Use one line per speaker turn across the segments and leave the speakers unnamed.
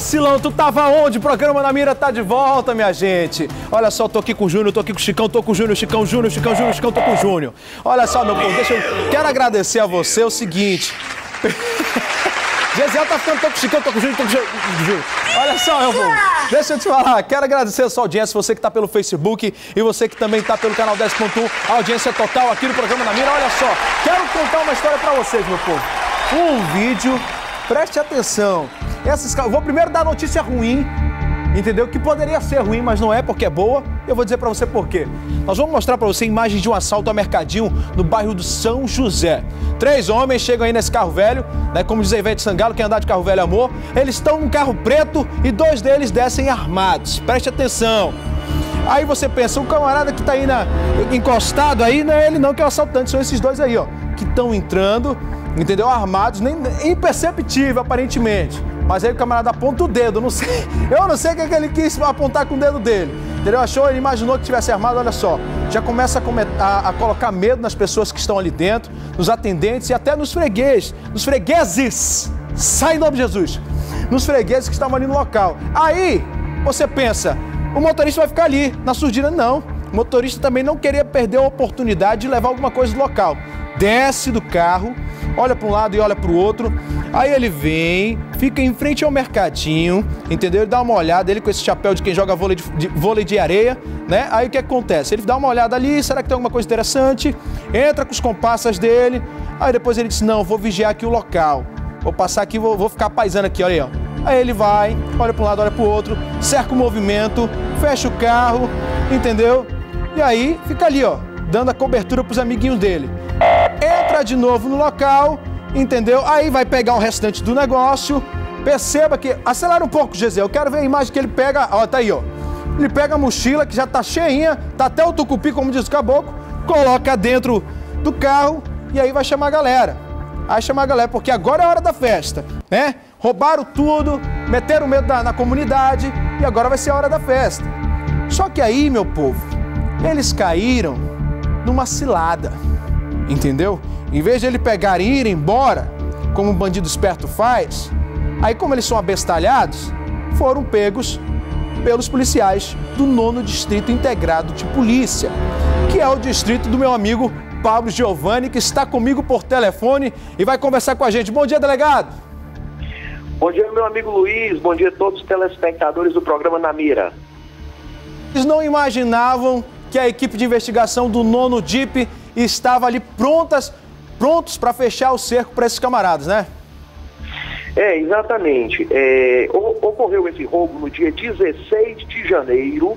vacilão, tu tava onde? Programa na mira tá de volta, minha gente. Olha só, tô aqui com o Júnior, tô aqui com o Chicão, tô com o Júnior, Chicão, Júnior, Chicão, Júnior, Chicão, tô com o Júnior. Olha só, meu povo, deixa eu... Quero agradecer a você o seguinte... Gesiel tá ficando, tô com o Chicão, tô com o Júnior, tô com o Júnior. Olha só, meu povo, deixa eu te falar, quero agradecer a sua audiência, você que tá pelo Facebook e você que também tá pelo canal 10.1, a audiência total aqui no programa na mira. Olha só, quero contar uma história pra vocês, meu povo. Um vídeo, preste atenção. Essas, vou primeiro dar notícia ruim, entendeu? Que poderia ser ruim, mas não é porque é boa. Eu vou dizer para você por quê. Nós vamos mostrar para você imagens de um assalto ao mercadinho no bairro do São José. Três homens chegam aí nesse carro velho, né? Como diz a Ivete Sangalo, quem andar de carro velho é amor. Eles estão num carro preto e dois deles descem armados. Preste atenção. Aí você pensa, o camarada que tá aí na, encostado aí, não é ele não que é o assaltante, são esses dois aí, ó, que estão entrando, entendeu? Armados, nem imperceptível aparentemente. Mas aí o camarada aponta o dedo, não sei. Eu não sei o que, é que ele quis apontar com o dedo dele. Entendeu? Achou, ele imaginou que tivesse armado, olha só. Já começa a, a, a, colocar medo nas pessoas que estão ali dentro, nos atendentes e até nos fregueses. Nos fregueses! Sai em nome de Jesus! Nos fregueses que estavam ali no local. Aí, você pensa, o motorista vai ficar ali, na surdina. Não. O motorista também não queria perder a oportunidade de levar alguma coisa do local. Desce do carro, olha para um lado e olha para o outro. Aí ele vem, fica em frente ao mercadinho, entendeu? Ele dá uma olhada, ele com esse chapéu de quem joga vôlei de, de, vôlei de areia, né? Aí o que acontece? Ele dá uma olhada ali, será que tem alguma coisa interessante? Entra com os compassas dele, aí depois ele diz: Não, vou vigiar aqui o local. Vou passar aqui, vou, vou ficar paisando aqui, olha aí, ó. Aí ele vai, olha para um lado, olha para o outro, cerca o movimento, fecha o carro, entendeu? E aí fica ali, ó, dando a cobertura para os amiguinhos dele de novo no local, entendeu? Aí vai pegar o restante do negócio. Perceba que. Acelera um pouco, Gisele. Eu quero ver a imagem que ele pega. Ó, tá aí, ó. Ele pega a mochila que já tá cheinha, tá até o tucupi, como diz o caboclo, coloca dentro do carro e aí vai chamar a galera. Aí chamar a galera, porque agora é a hora da festa, né? Roubaram tudo, meteram medo na, na comunidade e agora vai ser a hora da festa. Só que aí, meu povo, eles caíram numa cilada. Entendeu? Em vez de ele pegar e ir embora, como um bandido esperto faz, aí como eles são abestalhados, foram pegos pelos policiais do nono Distrito Integrado de Polícia, que é o distrito do meu amigo Pablo Giovanni, que está comigo por telefone e vai conversar com a gente. Bom dia, delegado.
Bom dia, meu amigo Luiz. Bom dia a todos os telespectadores do programa Na Mira.
Eles não imaginavam que a equipe de investigação do nono DIP e estava ali prontas, prontos para fechar o cerco para esses camaradas, né?
É, exatamente. É, ocorreu esse roubo no dia 16 de janeiro,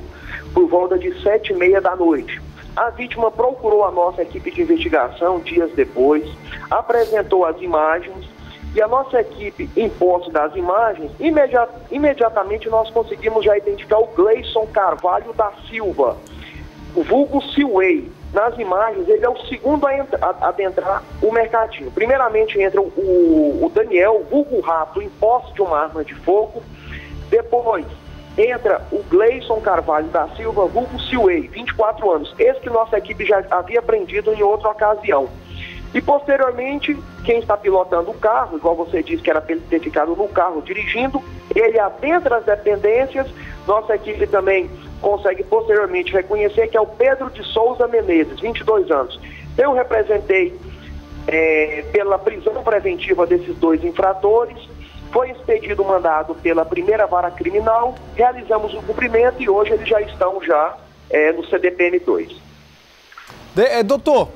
por volta de sete e meia da noite. A vítima procurou a nossa equipe de investigação dias depois, apresentou as imagens e a nossa equipe, em posse das imagens, imediat, imediatamente nós conseguimos já identificar o Gleison Carvalho da Silva, o vulgo Silway, nas imagens, ele é o segundo a, adentrar o mercadinho. Primeiramente entra o, o Daniel, vulgo rato, em posse de uma arma de fogo. Depois entra o Gleison Carvalho da Silva, vulgo Silway, 24 anos. Esse que nossa equipe já havia aprendido em outra ocasião. E posteriormente, quem está pilotando o carro, igual você disse que era para ele ter ficado no carro dirigindo, ele adentra as dependências, nossa equipe também consegue posteriormente reconhecer que é o Pedro de Souza Menezes, 22 anos. Eu representei é, pela prisão preventiva desses dois infratores, foi expedido o mandado pela primeira vara criminal, realizamos o cumprimento e hoje eles já estão já é, no CDPM 2.
De, é, doutor,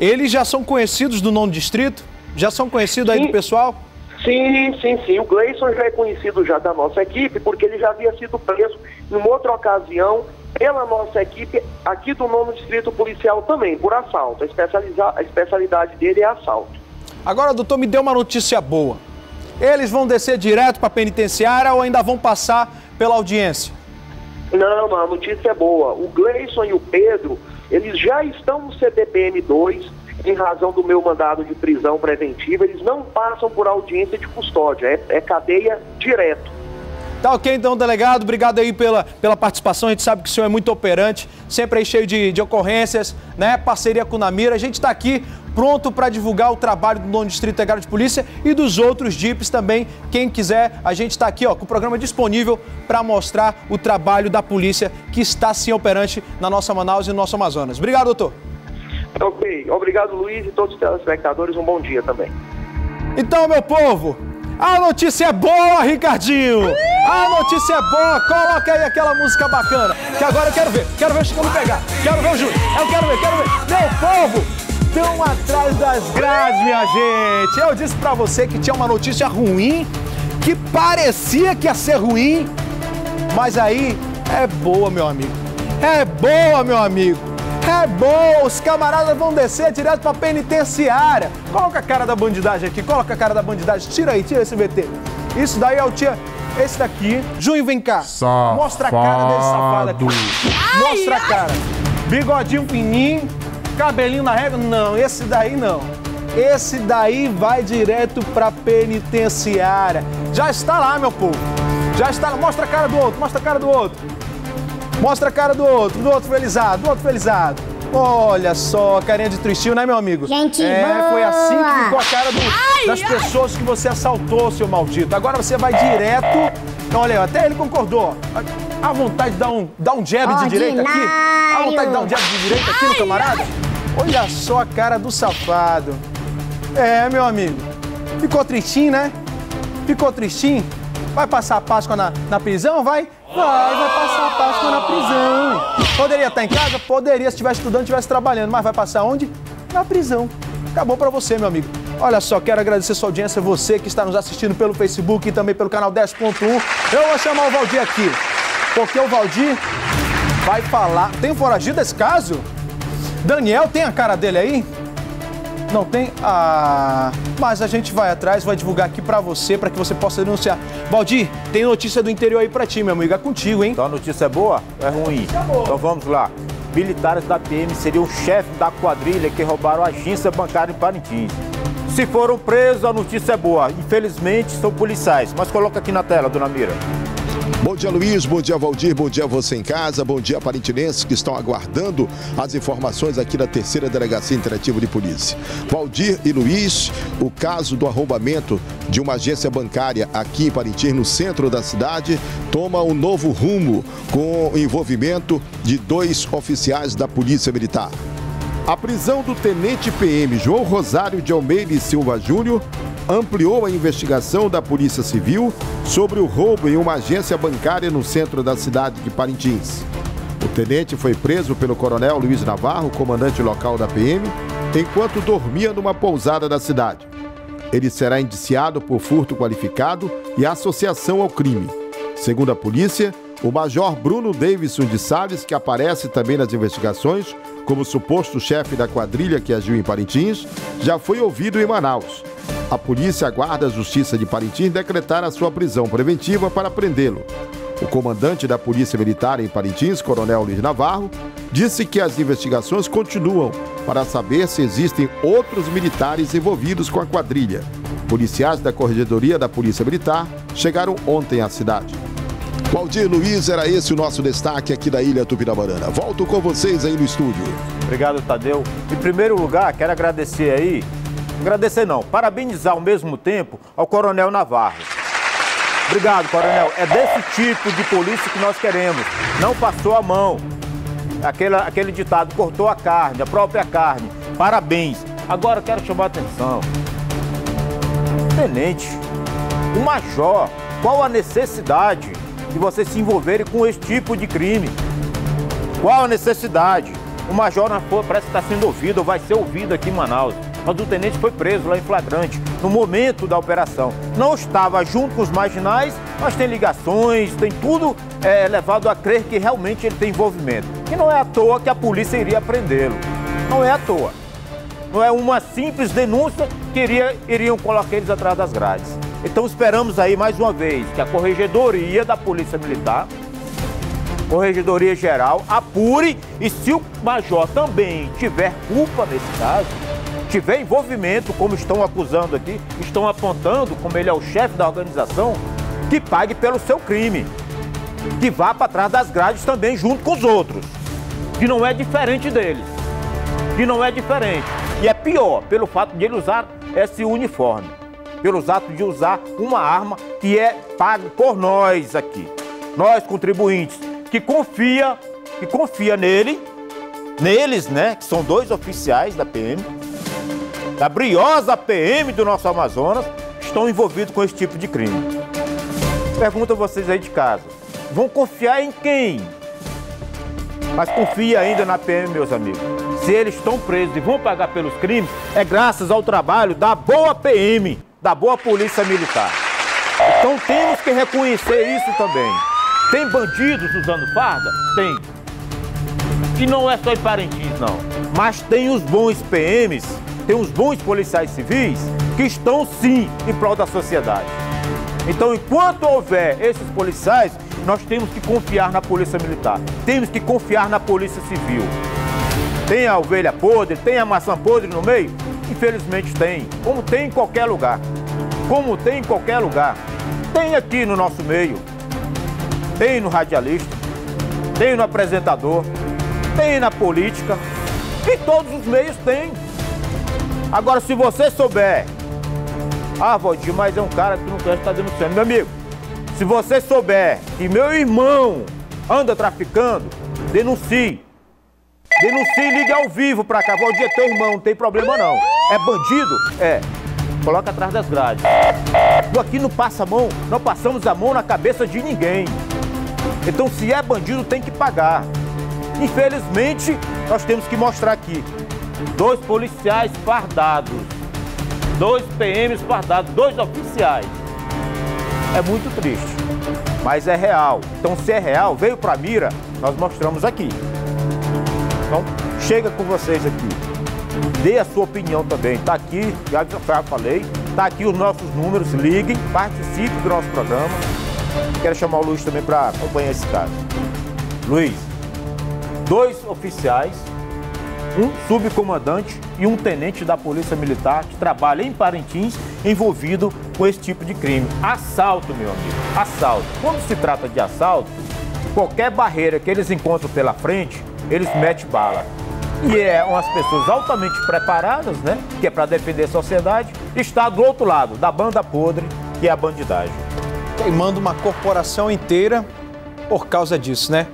eles já são conhecidos do nono distrito? Já são conhecidos aí do pessoal?
Sim, sim, sim. O Gleison já é conhecido já da nossa equipe, porque ele já havia sido preso em outra ocasião pela nossa equipe aqui do nono distrito policial também, por assalto. A, a especialidade dele é assalto.
Agora, doutor, me deu uma notícia boa. Eles vão descer direto para a penitenciária ou ainda vão passar pela audiência?
Não, não, a notícia é boa. O Gleison e o Pedro, eles já estão no CDPM 2, em razão do meu mandado de prisão preventiva, eles não passam por audiência de custódia, é, é cadeia direto.
Tá ok, então, delegado, obrigado aí pela, pela participação. A gente sabe que o senhor é muito operante, sempre aí cheio de, de ocorrências, né? Parceria com o Namira. A gente está aqui pronto para divulgar o trabalho do nono Distrito Integrado de Polícia e dos outros DIPs também. Quem quiser, a gente está aqui ó, com o programa disponível para mostrar o trabalho da polícia que está sim operante na nossa Manaus e no nosso Amazonas. Obrigado, doutor.
Ok, obrigado Luiz e todos os telespectadores, um bom dia também.
Então, meu povo, a notícia é boa, Ricardinho! A notícia é boa, coloca aí aquela música bacana, que agora eu quero ver, quero ver o Chicano pegar, quero ver o Júlio, eu quero ver, quero ver. Meu povo, estão atrás das grades, minha gente. Eu disse pra você que tinha uma notícia ruim, que parecia que ia ser ruim, mas aí é boa, meu amigo. É boa, meu amigo. É bom, os camaradas vão descer direto pra penitenciária. Coloca a cara da bandidagem aqui, coloca a cara da bandidagem. Tira aí, tira esse VT. Isso daí é o tia. Esse daqui. Junho, vem cá.
Safado.
Mostra a cara desse safado aqui. Mostra a cara. Bigodinho fininho, cabelinho na régua. Não, esse daí não. Esse daí vai direto pra penitenciária. Já está lá, meu povo. Já está lá. Mostra a cara do outro, mostra a cara do outro. Mostra a cara do outro, do outro felizado, do outro felizado. Olha só, carinha de tristinho, né, meu amigo?
Gente
É,
boa.
foi assim que ficou a cara do- das pessoas que você assaltou, seu maldito. Agora você vai direto. Olha, até ele concordou. A vontade de dar um, dar um jab de direita aqui. A vontade de dar um jab de direita aqui no camarada. Olha só a cara do safado. É, meu amigo. Ficou tristinho, né? Ficou tristinho? Vai passar a Páscoa na, na prisão? Vai? Vai, vai passar a Páscoa na prisão. Poderia estar em casa? Poderia, se estivesse estudando, estivesse trabalhando. Mas vai passar onde? Na prisão. Acabou pra você, meu amigo. Olha só, quero agradecer sua audiência, você que está nos assistindo pelo Facebook e também pelo canal 10.1. Eu vou chamar o Valdir aqui, porque o Valdir vai falar. Tem foragido desse caso? Daniel, tem a cara dele aí? Não tem? Ah, mas a gente vai atrás, vai divulgar aqui pra você, pra que você possa denunciar. Valdir, tem notícia do interior aí pra ti, meu amigo. É contigo, hein?
Então a notícia é boa ou é ruim? Então vamos lá. Militares da PM seriam chefe da quadrilha que roubaram a agência bancária em Parintins. Se foram presos, a notícia é boa. Infelizmente, são policiais. Mas coloca aqui na tela, dona Mira.
Bom dia, Luiz. Bom dia, Valdir. Bom dia, você em casa. Bom dia, parintinenses que estão aguardando as informações aqui da terceira Delegacia Interativa de Polícia. Valdir e Luiz, o caso do arrombamento de uma agência bancária aqui em Parintins, no centro da cidade, toma um novo rumo com o envolvimento de dois oficiais da Polícia Militar. A prisão do tenente PM João Rosário de Almeida e Silva Júnior ampliou a investigação da Polícia Civil sobre o roubo em uma agência bancária no centro da cidade de Parintins. O tenente foi preso pelo coronel Luiz Navarro, comandante local da PM, enquanto dormia numa pousada da cidade. Ele será indiciado por furto qualificado e associação ao crime. Segundo a polícia, o major Bruno Davidson de Salles, que aparece também nas investigações como suposto chefe da quadrilha que agiu em Parintins, já foi ouvido em Manaus. A polícia aguarda a Justiça de Parintins decretar a sua prisão preventiva para prendê-lo. O comandante da Polícia Militar em Parintins, Coronel Luiz Navarro, disse que as investigações continuam para saber se existem outros militares envolvidos com a quadrilha. Policiais da Corregedoria da Polícia Militar chegaram ontem à cidade. Valdir Luiz, era esse o nosso destaque aqui da Ilha Tupinamarana. Volto com vocês aí no estúdio.
Obrigado, Tadeu. Em primeiro lugar, quero agradecer aí, agradecer não, parabenizar ao mesmo tempo ao Coronel Navarro. Obrigado, Coronel. É desse tipo de polícia que nós queremos. Não passou a mão. Aquele, aquele ditado, cortou a carne, a própria carne. Parabéns. Agora quero chamar a atenção. Tenente, o major, qual a necessidade de vocês se envolverem com esse tipo de crime? Qual a necessidade? O major na parece que está sendo ouvido, ou vai ser ouvido aqui em Manaus. Mas o tenente foi preso lá em flagrante, no momento da operação. Não estava junto com os marginais, mas tem ligações, tem tudo é, levado a crer que realmente ele tem envolvimento. E não é à toa que a polícia iria prendê-lo. Não é à toa. Não é uma simples denúncia que iria, iriam colocar eles atrás das grades. Então esperamos aí mais uma vez que a Corregedoria da Polícia Militar Corregedoria Geral apure e se o major também tiver culpa nesse caso, tiver envolvimento, como estão acusando aqui, estão apontando, como ele é o chefe da organização, que pague pelo seu crime. Que vá para trás das grades também junto com os outros. Que não é diferente deles. Que não é diferente. E é pior, pelo fato de ele usar esse uniforme. Pelo fato de usar uma arma que é paga por nós aqui. Nós, contribuintes, que confia, que confia nele, neles, né? Que são dois oficiais da PM, da briosa PM do nosso Amazonas, estão envolvidos com esse tipo de crime. Pergunto a vocês aí de casa, vão confiar em quem? Mas confia ainda na PM, meus amigos. Se eles estão presos e vão pagar pelos crimes, é graças ao trabalho da boa PM, da boa Polícia Militar. Então temos que reconhecer isso também. Tem bandidos usando farda? Tem. E não é só em Parintins, não. Mas tem os bons PMs, tem os bons policiais civis que estão sim em prol da sociedade. Então, enquanto houver esses policiais, nós temos que confiar na Polícia Militar, temos que confiar na Polícia Civil. Tem a ovelha podre, tem a maçã podre no meio? Infelizmente tem, como tem em qualquer lugar. Como tem em qualquer lugar. Tem aqui no nosso meio. Tem no radialista, tem no apresentador, tem na política. Em todos os meios tem. Agora, se você souber ah, Valdir, mas é um cara que não conhece, está denunciando. Meu amigo, se você souber que meu irmão anda traficando, denuncie. Denuncie ligue ao vivo pra cá. Valdir é teu irmão, não tem problema não. É bandido? É. Coloca atrás das grades. Aqui não passa a mão, não passamos a mão na cabeça de ninguém. Então, se é bandido, tem que pagar. Infelizmente, nós temos que mostrar aqui dois policiais fardados dois PMs fardados, dois oficiais. É muito triste, mas é real. Então, se é real, veio para mira, nós mostramos aqui. Então, chega com vocês aqui. Dê a sua opinião também. Está aqui, já, já falei, está aqui os nossos números, liguem, participe do nosso programa. Quero chamar o Luiz também para acompanhar esse caso. Luiz, dois oficiais um subcomandante e um tenente da Polícia Militar que trabalha em Parintins envolvido com esse tipo de crime. Assalto, meu amigo, assalto. Quando se trata de assalto, qualquer barreira que eles encontram pela frente, eles metem bala. E é umas pessoas altamente preparadas, né? Que é para defender a sociedade, está do outro lado, da banda podre, que é a bandidagem.
Queimando uma corporação inteira por causa disso, né?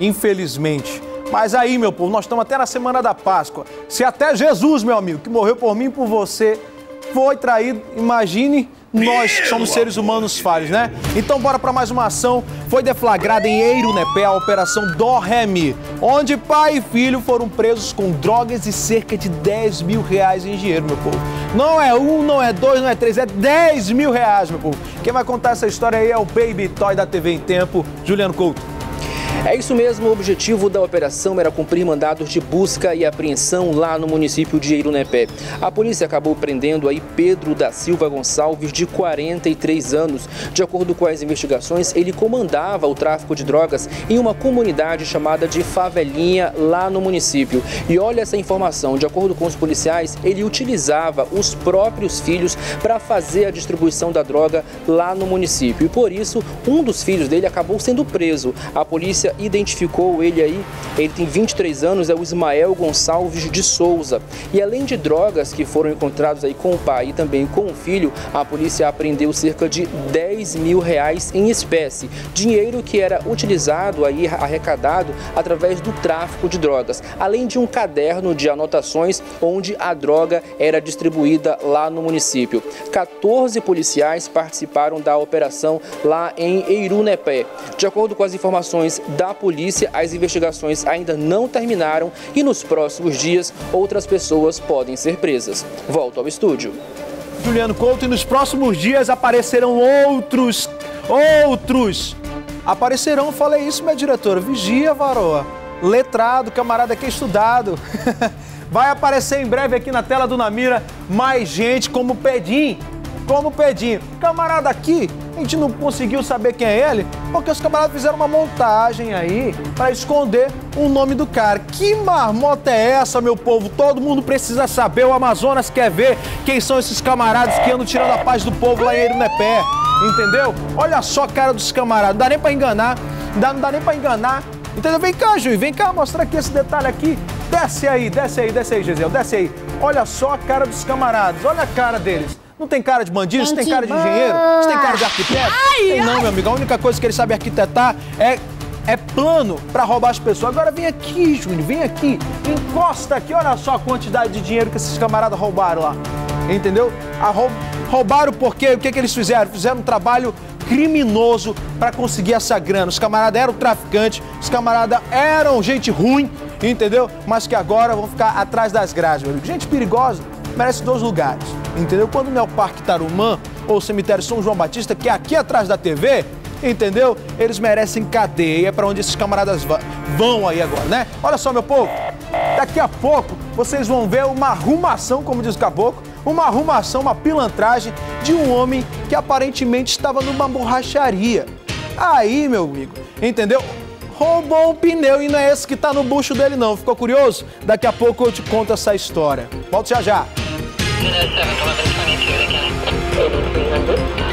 Infelizmente. Mas aí, meu povo, nós estamos até na semana da Páscoa. Se até Jesus, meu amigo, que morreu por mim e por você, foi traído, imagine nós que somos seres humanos falhos, né? Então bora para mais uma ação. Foi deflagrada em Eirunepé a operação Dorremi, onde pai e filho foram presos com drogas e cerca de 10 mil reais em dinheiro, meu povo. Não é um, não é dois, não é três, é 10 mil reais, meu povo. Quem vai contar essa história aí é o Baby Toy da TV em Tempo, Juliano Couto.
É isso mesmo, o objetivo da operação era cumprir mandados de busca e apreensão lá no município de Irunepé. A polícia acabou prendendo aí Pedro da Silva Gonçalves, de 43 anos. De acordo com as investigações, ele comandava o tráfico de drogas em uma comunidade chamada de Favelinha, lá no município. E olha essa informação, de acordo com os policiais, ele utilizava os próprios filhos para fazer a distribuição da droga lá no município. E por isso, um dos filhos dele acabou sendo preso. A polícia identificou ele aí, ele tem 23 anos, é o Ismael Gonçalves de Souza. E além de drogas que foram encontradas aí com o pai e também com o filho, a polícia apreendeu cerca de 10 mil reais em espécie, dinheiro que era utilizado aí, arrecadado através do tráfico de drogas, além de um caderno de anotações onde a droga era distribuída lá no município. 14 policiais participaram da operação lá em Eirunepé. De acordo com as informações da polícia, as investigações ainda não terminaram e nos próximos dias outras pessoas podem ser presas. Volto ao estúdio.
Juliano Couto, e nos próximos dias aparecerão outros, outros. Aparecerão, falei isso, minha diretora. Vigia, varoa. Letrado, camarada que é estudado. Vai aparecer em breve aqui na tela do Namira mais gente como Pedim. Como Pedim. Camarada aqui, a gente não conseguiu saber quem é ele, porque os camaradas fizeram uma montagem aí para esconder o nome do cara. Que marmota é essa, meu povo? Todo mundo precisa saber, o Amazonas quer ver quem são esses camaradas que andam tirando a paz do povo lá em Erunepé. Entendeu? Olha só a cara dos camaradas, não dá nem para enganar, não dá, nem para enganar. Entendeu? Vem cá, Juiz, vem cá mostrar aqui esse detalhe aqui. Desce aí, desce aí, desce aí, Gisele, desce aí. Olha só a cara dos camaradas, olha a cara deles. Não tem cara de bandido, você tem cara de engenheiro, você tem cara de arquiteto? tem não, meu amigo. A única coisa que ele sabe arquitetar é, é plano para roubar as pessoas. Agora vem aqui, Júnior, vem aqui. Encosta aqui, olha só a quantidade de dinheiro que esses camaradas roubaram lá. Entendeu? A roub... Roubaram porque o que, que eles fizeram? Fizeram um trabalho criminoso para conseguir essa grana. Os camaradas eram traficantes, os camaradas eram gente ruim, entendeu? Mas que agora vão ficar atrás das grades, meu amigo. Gente perigosa merece dois lugares, entendeu? Quando não é o Parque Tarumã ou o Cemitério São João Batista, que é aqui atrás da TV, entendeu? Eles merecem cadeia para onde esses camaradas vão aí agora, né? Olha só, meu povo, daqui a pouco vocês vão ver uma arrumação, como diz o caboclo, uma arrumação, uma pilantragem de um homem que aparentemente estava numa borracharia. Aí, meu amigo, entendeu? Roubou um pneu e não é esse que tá no bucho dele, não. Ficou curioso? Daqui a pouco eu te conto essa história. Volto já já. Minute 7, 11, 22 again. 8300.